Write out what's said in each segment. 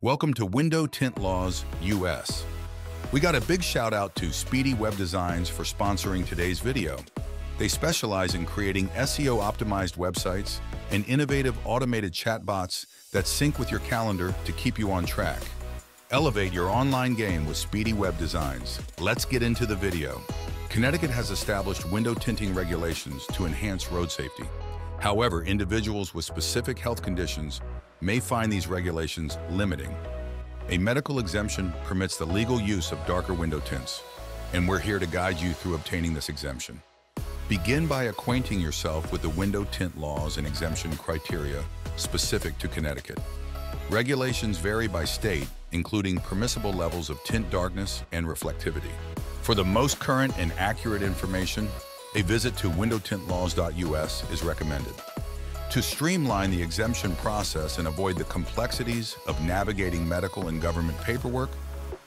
Welcome to Window Tint Laws US. We got a big shout out to Speedy Web Designs for sponsoring today's video. They specialize in creating SEO optimized websites and innovative automated chatbots that sync with your calendar to keep you on track. Elevate your online game with Speedy Web Designs. Let's get into the video. Connecticut has established window tinting regulations to enhance road safety. However, individuals with specific health conditions may find these regulations limiting. A medical exemption permits the legal use of darker window tints, and we're here to guide you through obtaining this exemption. Begin by acquainting yourself with the window tint laws and exemption criteria specific to Connecticut. Regulations vary by state, including permissible levels of tint darkness and reflectivity. For the most current and accurate information, a visit to windowtintlaws.us is recommended. To streamline the exemption process and avoid the complexities of navigating medical and government paperwork,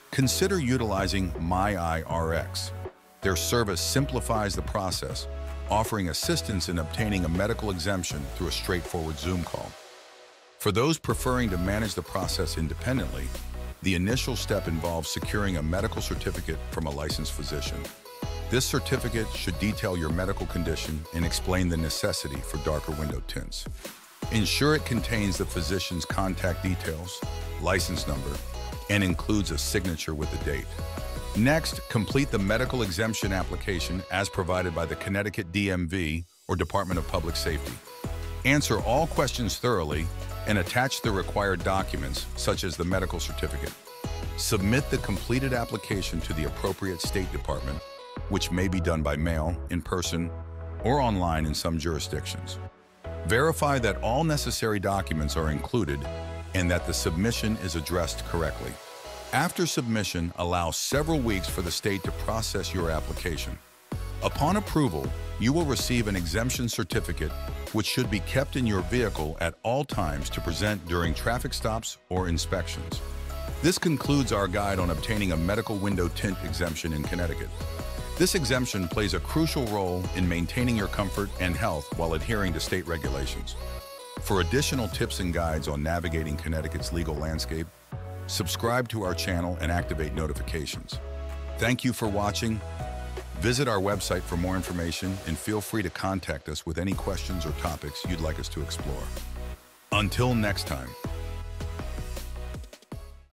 consider utilizing MyEyeRx. Their service simplifies the process, offering assistance in obtaining a medical exemption through a straightforward Zoom call. For those preferring to manage the process independently, the initial step involves securing a medical certificate from a licensed physician. This certificate should detail your medical condition and explain the necessity for darker window tints. Ensure it contains the physician's contact details, license number, and includes a signature with the date. Next, complete the medical exemption application as provided by the Connecticut DMV or Department of Public Safety. Answer all questions thoroughly and attach the required documents, such as the medical certificate. Submit the completed application to the appropriate State Department which may be done by mail, in person, or online in some jurisdictions. Verify that all necessary documents are included and that the submission is addressed correctly. After submission, allow several weeks for the state to process your application. Upon approval, you will receive an exemption certificate which should be kept in your vehicle at all times to present during traffic stops or inspections. This concludes our guide on obtaining a medical window tint exemption in Connecticut. This exemption plays a crucial role in maintaining your comfort and health while adhering to state regulations. For additional tips and guides on navigating Connecticut's legal landscape, subscribe to our channel and activate notifications. Thank you for watching. Visit our website for more information and feel free to contact us with any questions or topics you'd like us to explore. Until next time.